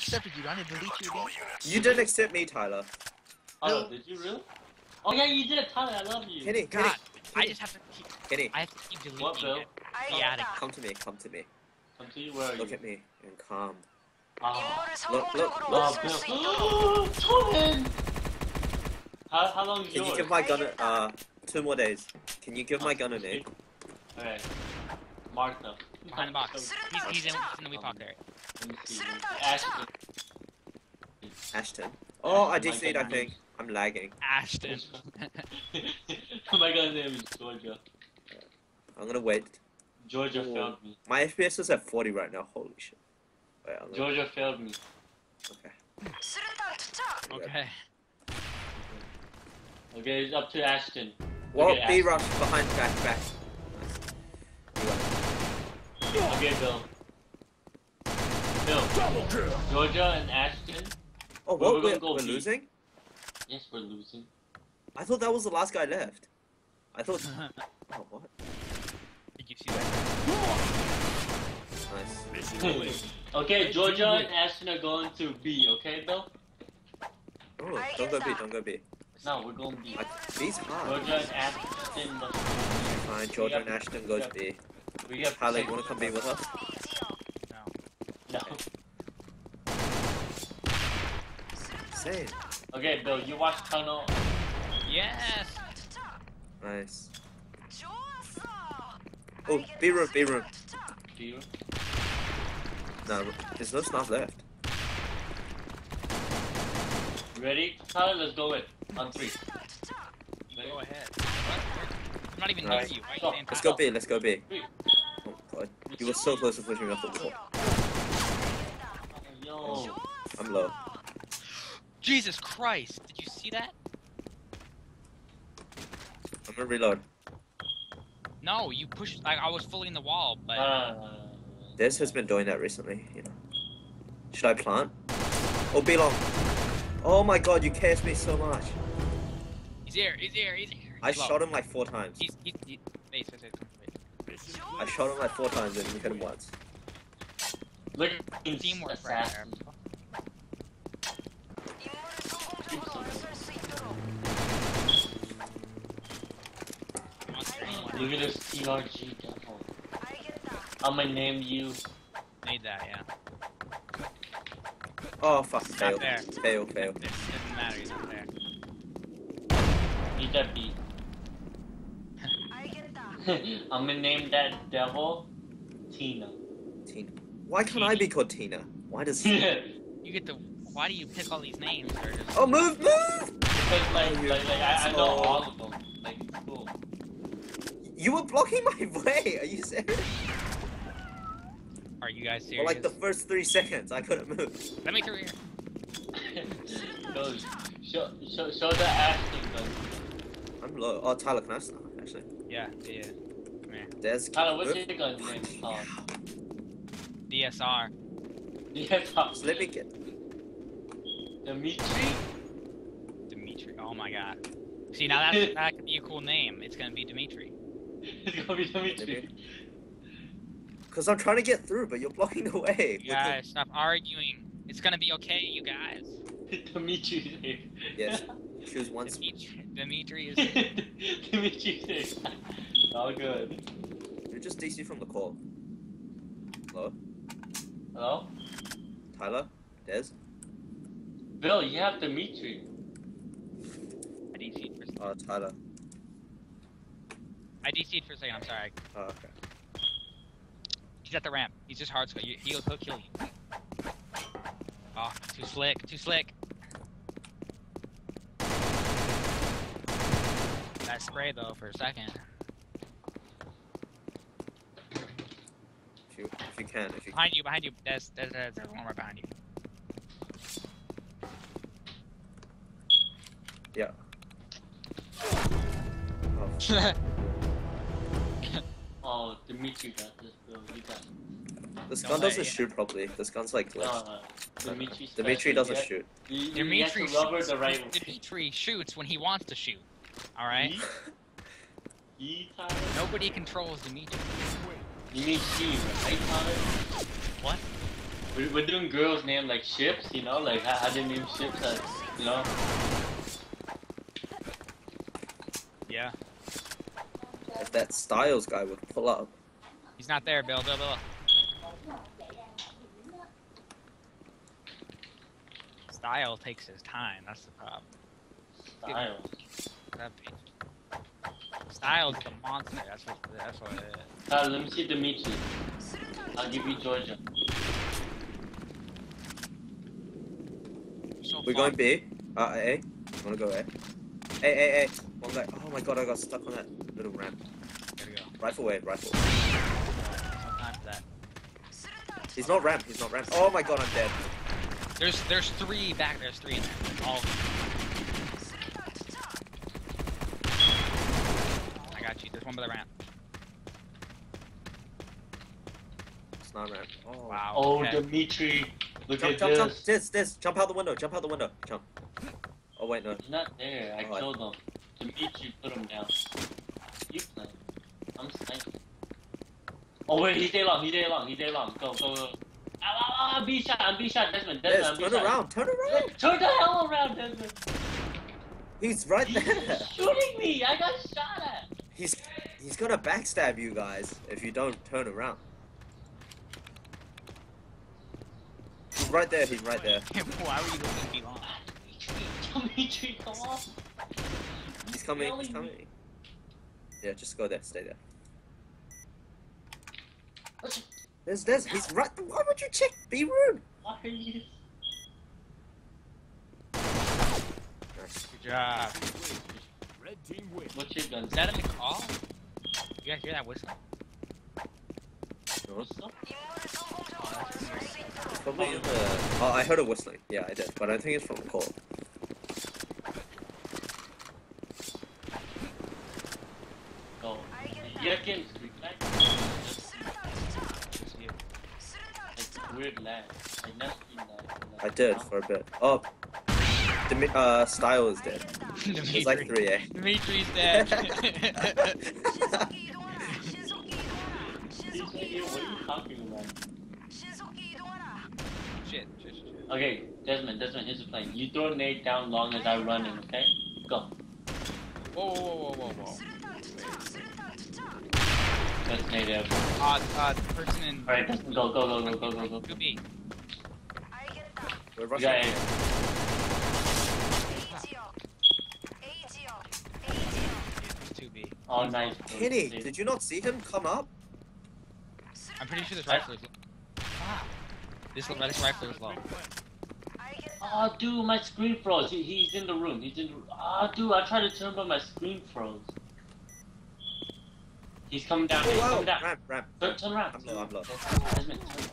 accepted you. Do I need to delete you again? You didn't accept me, Tyler. Oh, No. did you really? Oh yeah, you did, it, Tyler. I love you. Kenny, Kenny, God, I just have to keep. Kenny, I have to keep deleting What, Bill? it. Yeah, I come to me, come to me. Come to you. Where are Look you? at me and calm. Oh, Look, look, oh ah, look. Bill. Torben! How how long is Can you give my gun a, uh, two more days? Can you give ah, my gun a name? Alright. Martha. Behind the box. He's, he's in, he's in the weak um, pocket area. Let me see. Ashton. Ashton. Oh, I oh My did see it, I think. I'm lagging. Ashton. Oh my gun's name is Georgia. I'm gonna wait. Georgia Ooh. failed me. My FPS is at 40 right now. Holy shit. Wait, I'm gonna, Georgia failed me. okay. okay. Okay, it's up to Ashton. Well, Okay, B Ashton. rush behind back back. Nice. B rush. Okay, Bill. Bill. Georgia and Ashton. Oh, Well, what? we're We're, go we're losing? Yes, we're losing. I thought that was the last guy left. I thought. Oh, what? Did you see that? Nice. okay, Georgia and Ashton are going to B, okay, Bill? Oh, don't go B, don't go B. No, we're going B. I, B's hard. Georgia and Ashton must Fine, Georgia and Ashton goes B. We have Tyler, you wanna come B with us? No. No. Same. Okay, Bill, you watch Tunnel. Yes. Nice. Oh, B room, B room. Do you? No, there's no stuff left. Ready? Tyler, let's go in. On three. Go ahead. I'm not even Right. near you. Why are you Stop. saying Let's go B, let's go B. Oh god. You were so close to pushing me off the wall. Yo. I'm low. Jesus Christ! Did you see that? I'm gonna reload. No, you pushed. Like I was fully in the wall, but Uh, Des has been doing that recently, you know. Should I plant? Oh, be long. Oh my god, you cursed me so much. he's here. He's here. He's here. I He's low. shot him like four times. He's he's. He, wait, wait, wait, wait. I shot him like four times and you hit him once. look at Teamwork right there. Assassin. Look at this TRG devil. I'm gonna name you. Made that, yeah. Oh fuck, He's fail. not there. Fail, fail. It doesn't matter. He's not there. Need that beat. I'm gonna name that devil Tina. Tina. Why can't I be called Tina? Why does because You get the. Why do you pick all these names? They're just- Oh move, move! like, like, like I, I know all of them. Like it's cool. You were blocking my way, are you serious? Are you guys serious? For serious? like the first three seconds, I couldn't move. Let me through here. Go, show, show, show the Ashton gun. I'm low. Oh, Tyler, can I start, actually? Yeah, yeah. yeah. Come here. Des, Tyler, what's your gun name called? DSR. Yes, Just let me get... Dimitri? Dimitri. Oh my god. See now that's that could be a cool name. It's gonna be Dimitri. It's gonna be Dimitri. Because I'm trying to get through, but you're blocking the way. You guys, stop arguing. It's gonna be okay, you guys. Dimitri's here. Yes. Choose one. Dimitri, Dimitri is. Dimitri's here. All good. You're just DC from the call. Hello? Hello? Tyler? Des? Bill, you have Dimitri. I DC'd for. Oh, Tyler. I DC'd for a second. I'm sorry. Oh, okay. He's at the ramp. He's just hard score. You, he'll, he'll kill you. Oh, too slick. Too slick. That spray though for a second. If you, if you can, if you Behind you, behind you. There's, there's, there's, there's one right behind you. Yeah. Oh, Oh, Dimitri got this, Bill. You got this No gun doesn't way. shoot properly. This gun's like No, glitched. no. Dimitri's Dimitri special. doesn't You shoot. You, you, Dimitri you have shoots. the right. Dimitri shoots when he wants to shoot. All right. Ye? Ye, Tyler? Nobody controls Dimitri. You mean she, right, Tyler? What? We're, we're doing girls' name like ships, you know, like how, how they name ships, you know. Yeah. If that Styles guy would pull up. He's not there, Bill. Bill, Bill. Style takes his time. That's the problem. Style. That be- Style's the monster. That's what. That's what it is. Uh, let me see Dimitri. I'll give you Georgia. So We're going B. Uh, A. I wanna go A. A, A, A. One guy. Oh my god, I got stuck on that little ramp. There we go. Rifle wave, rifle. No time for that. He's not ramp, he's not ramp. Oh my god, I'm dead. There's there's three back. There's three in there. All. I got you. There's one by the ramp. It's not ramp. Oh. Wow. Oh, okay. Dimitri. Look Jump, at jump, jump. this. This, this. Jump out the window, jump out the window. Jump. Oh wait, no. He's not there. I Oh, I- killed him. Dimitri put him down. You playing. I'm sniping. Oh wait, he's stay long, he stay long, he's stay long. Go, go, go. Ah, ah, ah, B shot, I'm B shot, Desmond, Desmond, Des, I'm B turn shot. around, turn around. Turn the hell around, Desmond. He's right He's there. shooting me. I got shot at. He's he's gonna backstab you guys if you don't turn around. He's right there, he's right there. Why were you looking me? Dimitri, Dimitri, come on. He's coming, he's Yelling coming. Me. Yeah, just go there, stay there. What's- There's there's he's right why would you check? Be rude. Why are you? Nice. Good job. Red team wins. What's your gun? Is that in the call? You guys hear that whistle? No, What's up? Oh, probably the Oh I heard a whistling. Yeah I did, but I think it's from Cole. Go. You can reflect. Just you. It's weird lag. I never seen. I did for a bit. Oh Demi- uh style is dead. It's like three A. Dimitri's dead. He's like, "Yo, what are you talking about? shit, shit, shit, shit. Okay, Desmond, Desmond, here's the plan. You throw a nade down long as I run in, okay? Go. Whoa, whoa, whoa, whoa, whoa, whoa. Best nade ever. Uh, uh, person in Alright, Desmond, go, go, go, go, go, go, go. 2B. We're You rushing. got it. It's 2B. Oh, nice. Kenny, did you not see him come up? I'm pretty sure this rifle is low. Wow. This, this rifle is low. Oh, dude, my screen froze. He, he's in the room. He's in the Oh, dude, I tried to turn, but my screen froze. He's coming down. Oh He's wow, coming down. ramp, ramp. Turn, turn around. I'm low, I'm low. Desmond, turn.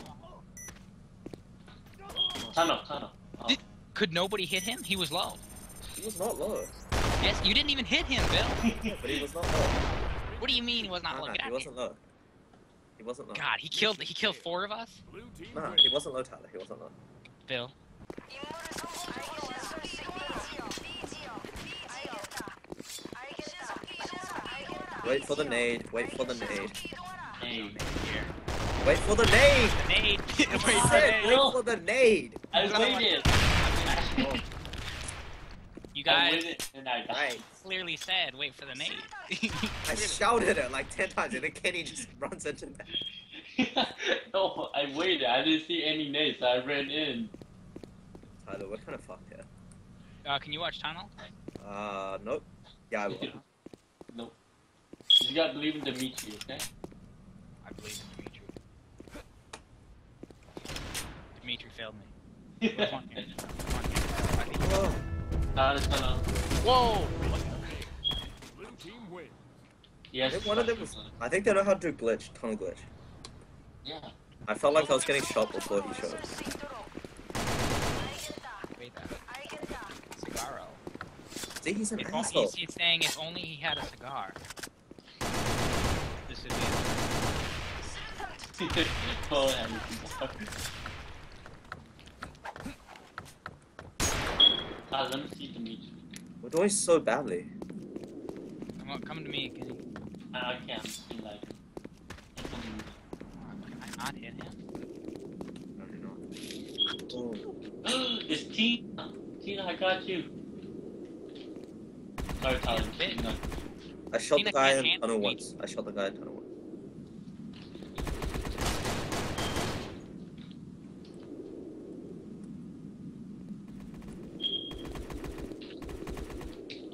Tunnel, tunnel. Oh. Did- Could nobody hit him? He was low. He was not low. Yes, you didn't even hit him, Bill. But he was not low. What do you mean he was not Nah, low? nah, Get he wasn't low. He wasn't low. God, he killed he killed four of us. Blue team Nah, he wasn't low, Tyler. He wasn't low. Bill. Wait for the nade. Wait for the nade. Hey, Wait for the nade. Nade. Wait for said, nade. wait for the nade. I waited. You guys and I died. Clearly said wait for the nade. I shouted it like ten times, and then Kenny just runs into that. no, I waited. I didn't see any nades. So I ran in. Tyler, we're kind of fucked here. uh, can you watch Tunnel? Uh, nope. Yeah, I will. Nope. You gotta believe in Dimitri, okay? I believe in Dimitri. Dimitri failed me. Come on here. Come on here. I think- Whoa. Tunnel, tunnel. Whoa! Blue team wins. Yes. I think one of them was. I think they know how to do glitch, tunnel glitch. Yeah. I felt like I was getting shot before he showed. Wait that. Cigaro. See, he's an If asshole. he's, he's saying if only he had a cigar. This would be. oh. Ah, let me see Dimitri. We're doing so badly. Come on, come to me, Kenny. I, I can't see like. Can I not hit him? I don't know. it's Tina. Tina, I got you. Sorry, Tyler. Tina. I shot Tina the guy can't in handle tunnel once. I shot the guy in tunnel once.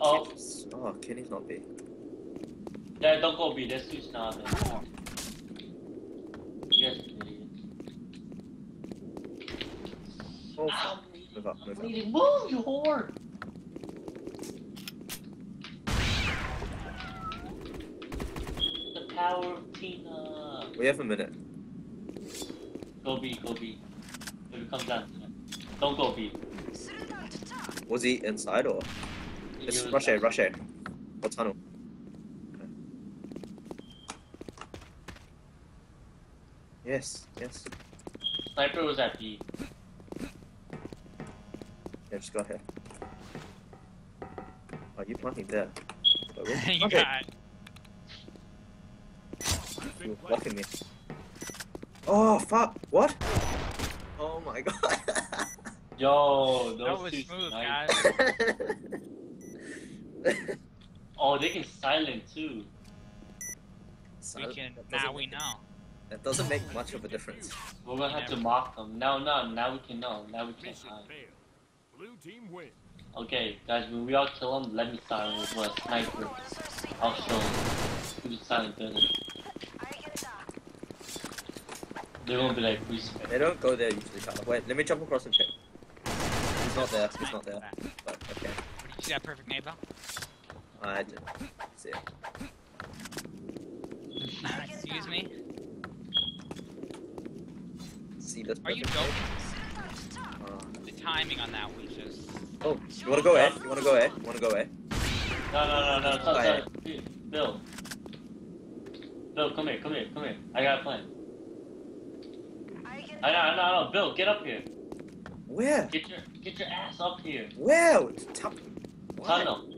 Oh, Kenny's- not B. yeah, don't go B. That's too snob. Yes, idiot. Oh, Ow, fuck. Move up, move up. Move, you whore! The power of Tina. We have a minute. Go B, go B. If it comes down to. Don't go B. Was he inside or? It's He was rush A, rush A. Or tunnel. Okay. Yes, yes. Sniper was at B. Yeah, just go ahead. Oh, you planting there. Oh, you Okay, got you're blocking me. Oh, fuck. What? Oh my god. Yo, that those was two smooth, snipers. guys. Oh, they can silent too. We can now we make- know. That doesn't make much of a difference. We're gonna have to Never. mock them. No, no, now we can know. Now we can Mission hide. Blue team win. Okay, guys, when we all kill them, let me silent with what sniper. I'll show them who's silent better. They're gonna be like, respect. They don't go there usually, Tyler. Wait, let me jump across and check. He's not there. He's not there. But okay, Did you see that perfect nade though? I did. See it. Excuse me. See this. Are you perfect joking? Uh, The timing on that was just. oh, you wanna go A? You wanna go A? You wanna go A? No, no, no, no, tell, Alright. Bill. Bill, come here, come here, come here. I got a plan. I know, I know, I know. Bill, get up here. Where? Get your, get your ass up here. Where? T- why? Tunnel.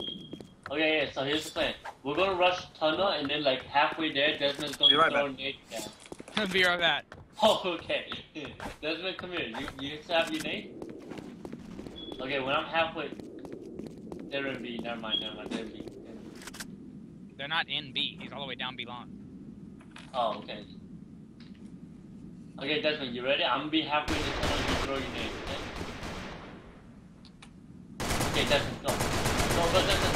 Okay, yeah, so here's the plan. We're gonna rush tunnel, and then, like, halfway there, Desmond's gonna Be right throw back. a nade down. Be right back. Oh, okay. Desmond, come here. You, you still have your nade? Okay, when I'm halfway... They're in B. Never mind, never mind. They're in B. They're not in B. He's all the way down B long. Oh, okay. Okay, Desmond, you ready? I'm gonna be halfway in the tunnel. You throw your nade, okay? Okay, Desmond, go. Go, go, Desmond, go.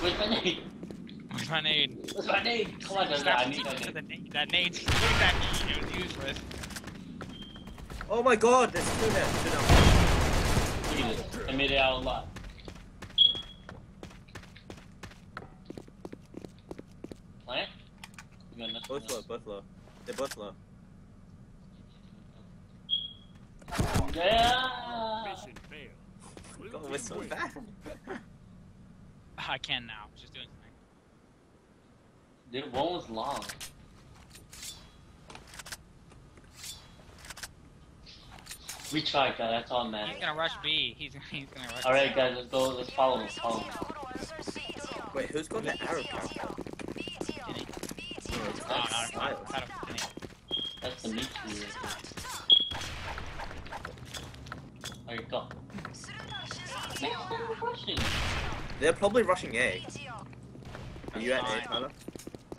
Where's my nade? Where's my nade? Where's my nade? Come on, Desmond. I need that nade. that nade. That nade. Look at that nade. It was useless. Oh my god, there's two there. Two down. Look this. I made it out alive. Plant? We got nothing Both low, else. both low. They're both low. Yeah! Mission failed. Blue God, we're so win. bad. I can now. Just doing something. Dude, one was long. We tried, guys. That's all man. He's gonna rush B. He's he's gonna rush. All right, B. guys. Let's go. Let's follow him. Follow him. Wait, who's going to the arrow character? Kenny. No, it's Oh, not no, no, Styles. I don't- Kenny. That's the meat to you. Alright, go. Make them rushing. They're probably rushing A. Are you at A, Tyler?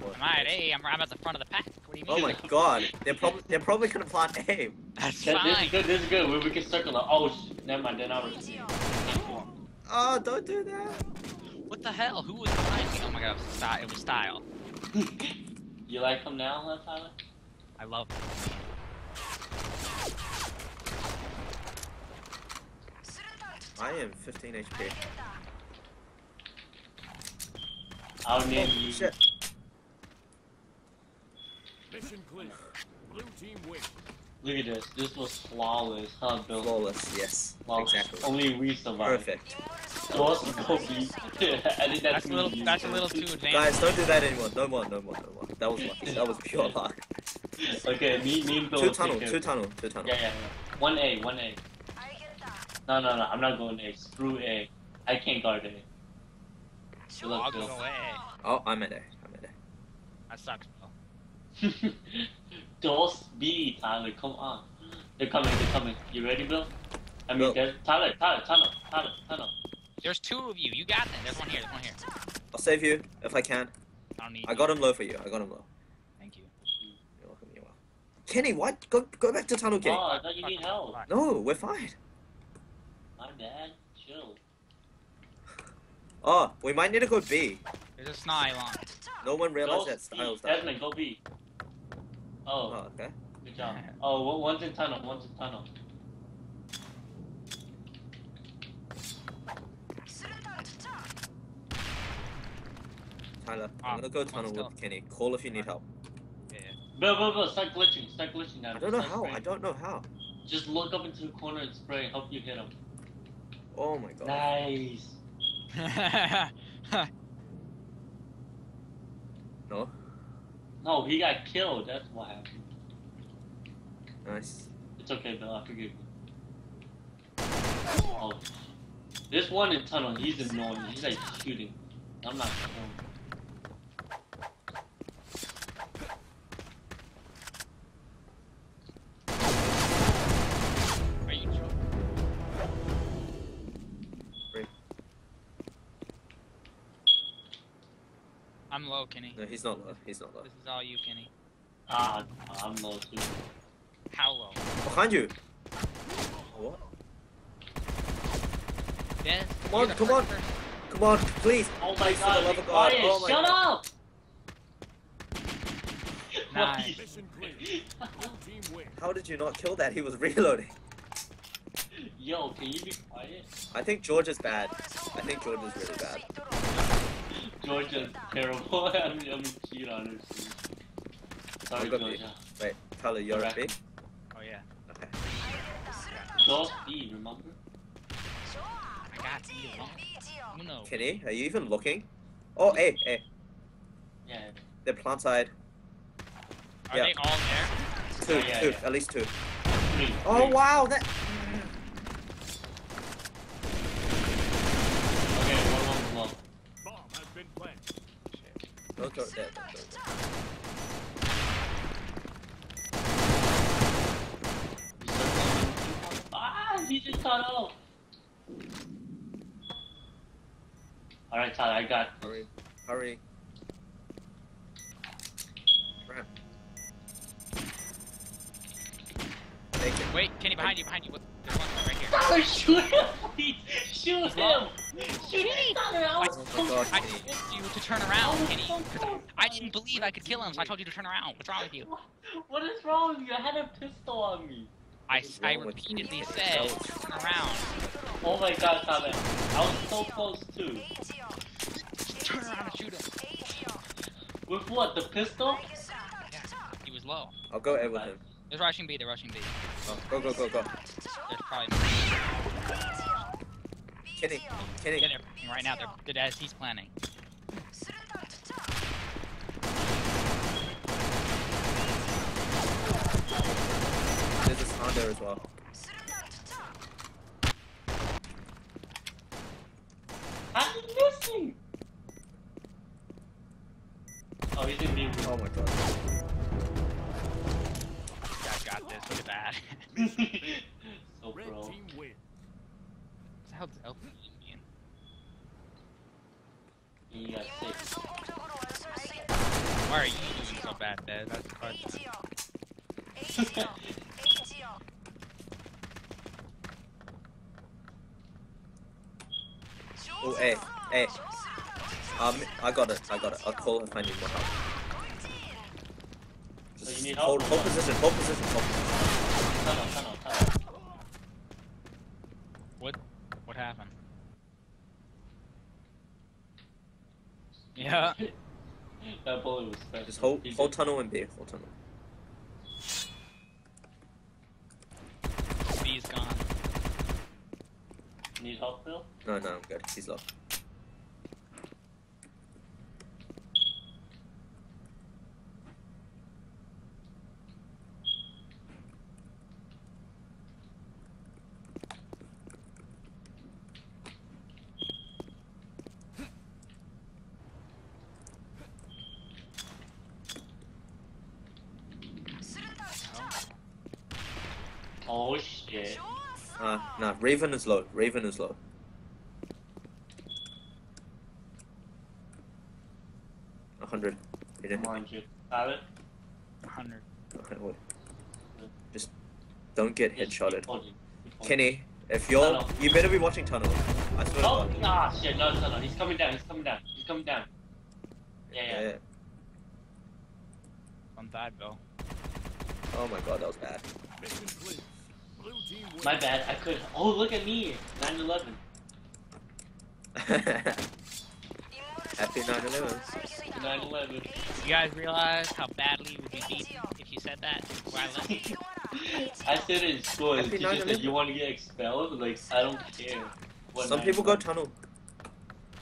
Or- Am I at A? I'm, I'm at the front of the pack. What do you oh mean? Oh my god, they're probably they're probably gonna plant A. That's Yeah, this fine. is good. This is good. We, we can circle it. Oh, sh- never mind. They're not rushing. Oh, don't do that. What the hell? Who was behind me? Oh my god, it was Style. It was Style. you like them now, Tyler? I love him. I am 15 HP. I'll Oh, name you. shit. Mission clear. Blue team win. Look at this. This was flawless, huh, Bill? Flawless, yes. Flawless. Exactly. Only we survived. Perfect. Awesome, Kobe. I think that's, That's a little. and. That's a little too advanced. Guys, don't do that anymore. No more, no more, no more. That was luck. That was pure luck. Okay, me, me and Bill. Two tunnel, two tunnel, two tunnel. Yeah, yeah, yeah. One A, one A. No, no, no. I'm not going A. Screw A. I can't guard A. Good luck, Bill. away. Oh, I'm at A. I'm at A. That sucks, Bill. Dos B, Tyler. Come on. They're coming. They're coming. You ready, Bill? I mean, Go. there's Tyler, Tyler, tunnel, Tyler, tunnel. There's two of you. You got them. There's one here. There's one here. I'll save you if I can. I don't need. I got him low for you. I got him low. Thank you. You're welcome. You're welcome. Kenny, what? Go go back to tunnel, Kenny. Oh, I thought you need help. No, we're fine. My bad. Chill. Oh, we might need to go B. There's a snide line. No one Go realized that B. Styles died. Desmond, go B. Oh, Oh, okay. good job. Oh, one- one's in tunnel, one's in tunnel. Tyler, Ah, I'm gonna go one tunnel still. with Kenny. Call if you need help. Yeah. Bill, Bill, Bill, start glitching, start glitching now. I don't know how. spraying. I don't know how. Just look up into the corner and spray. Hope you hit him. Oh my god. Nice. No. No, he got killed. That's what happened. Nice. It's okay, Bill. I forgive you. Oh, this one in tunnel, he's annoying. He's like shooting. I'm not killing. Low, Kenny. No, he's not low. He's not low. This is all you, Kenny. Ah, I'm low too. How low? Behind you. What? Yes. Come on, come on. Come on, please. Oh my Please, for god, the love be God. quiet! Oh my Shut God. up! Nice. Mission clear. Blue team win. How did you not kill that? He was reloading. Yo, can you be quiet? I think George is bad. I think George is really bad. Georgia's terrible. I'm, I'm gonna cheat on her. Sorry, I'll go B. Georgia. Wait, Tyler, you're at B? Oh yeah. Okay. Go B, remember? I got you. You know. Kenny, are you even looking? Oh, A, A. Yeah. They're plant side. Are Yeah. they all there? Two, yeah, two, yeah. at least two. Three, Oh, three. wow, that. Okay, one one's low. Bomb has been planted. Don't go there. Don't go there. You. Ah, he just got out. Alright, Tyler, I got Hurry. Hurry. It. Wait, Kenny, behind you, behind you. There's one right here. Tyler, shoot him! Shoot him! Low. Shoot him, Tyler! I was Oh my god, I told you to turn around, Kenny. 'cause I didn't believe I could kill him, so I told you to turn around. What's wrong with you? What is wrong with you? I had a pistol on me. I, I wrong with you? repeatedly said, turn around. Oh my god, Tyler. I was so close too. Turn around and shoot him. With what? The pistol? He was low. I'll go A with him. They're rushing B, they're rushing B. Oh, go, go, go, go. There's probably Kenny, Kenny. yeah, they're right now. They're, they're as he's planning. There's a sound there as well. How did you missing? Oh, he's in mute. Oh my god. Guys got this. Look at that. What the hell does LP mean? You got six. Why are you doing so bad, Dad? That's the question. Oh, A, A. Um, I got it. I got it. I'll call if I need more help. So you need hold, help? hold position. Hold position. Hold position. Tunnel, tunnel, tunnel. What happened? Yeah. that bullet was special. Just hold, He hold tunnel and B. Hold tunnel. B's gone. Need help, Bill? No, no, I'm good. He's low. Oh shit. Uh, Nah, Raven is low. Raven is low. A hundred. You Come on, kid. Have it. 100. okay, wait. Just don't get headshotted. Hold it. Hold it. Kenny, if you're Tunnel. you better be watching tunnel. I swear to Oh, God. ah, shit. No, no, no. He's coming down. He's coming down. He's coming down. Yeah, yeah. Yeah. On that, Bill. Oh my god, that was bad. Mission clear. Blue team wins. My bad. I could. Oh, look at me. 9 11. Happy 9/11. 9 11. You guys realize how badly would be beaten if you said that? I left? I said it in school. and Happy The teacher said, You want to get expelled? Like, I don't care. What Some people go tunnel.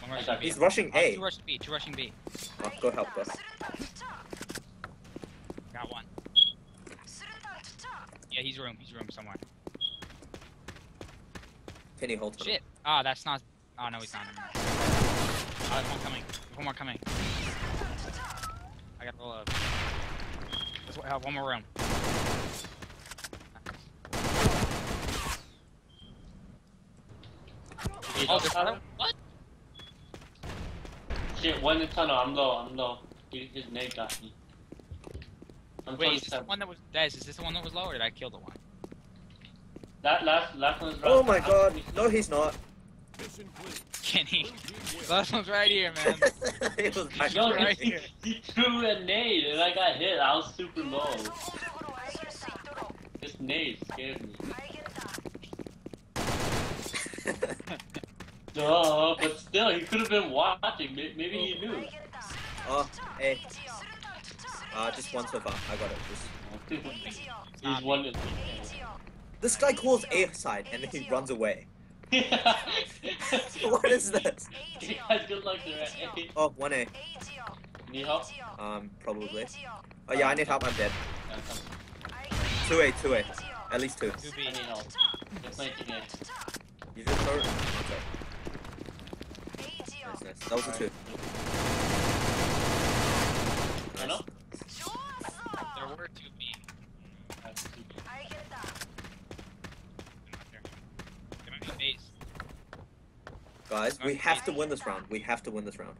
One I rushing B. He's rushing Oh, A. two rushing B. Two rushing B. Oh, go help us. Got one. Yeah, he's room. He's room somewhere. Kenny, hold tunnel. Shit. Ah, that's not. Oh no, he's not. Never mind. Oh, there's one coming. One more coming. I got roll up. There's one, uh, one more room. He's Oh, up there's tunnel? another- What? Shit, one in the tunnel. I'm low. I'm low. He- His nade got me. I'm Wait, is this the one that was? Des, is this the one that was low, or did I kill the one? That last, last one's Oh my god. No, he's not. Mission clear. Kenny. Blue. Last one's right here, man. it was back Yo, right he, here. he threw a nade and I got hit. I was super low. This nade scared me. Duh, but still, he could have been watching. May- Maybe he knew. oh, hey. Uh, just one so far. I got it. Just... He's one to This guy calls A side and then he runs away. what is this? Good luck there. Oh, 1A. Need help? Um, probably. Oh yeah, I need help. I'm dead. 2A, 2A. At least two. Two I B. need help. They're playing together. You just throw. Okay. Nice, nice. That was a two. Guys, we have to win this round. We have to win this round.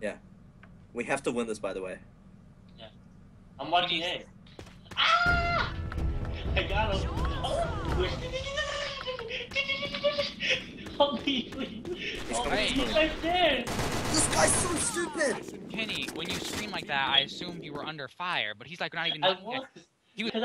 Yeah. We have to win this, by the way. Yeah. I'm watching A. Ah! I got him. Oh, please, please. Oh, coming, he's he's right there. This guy's so stupid! Mission Kenny, when you scream like that, I assumed you were under fire, but he's like not even. I was. He was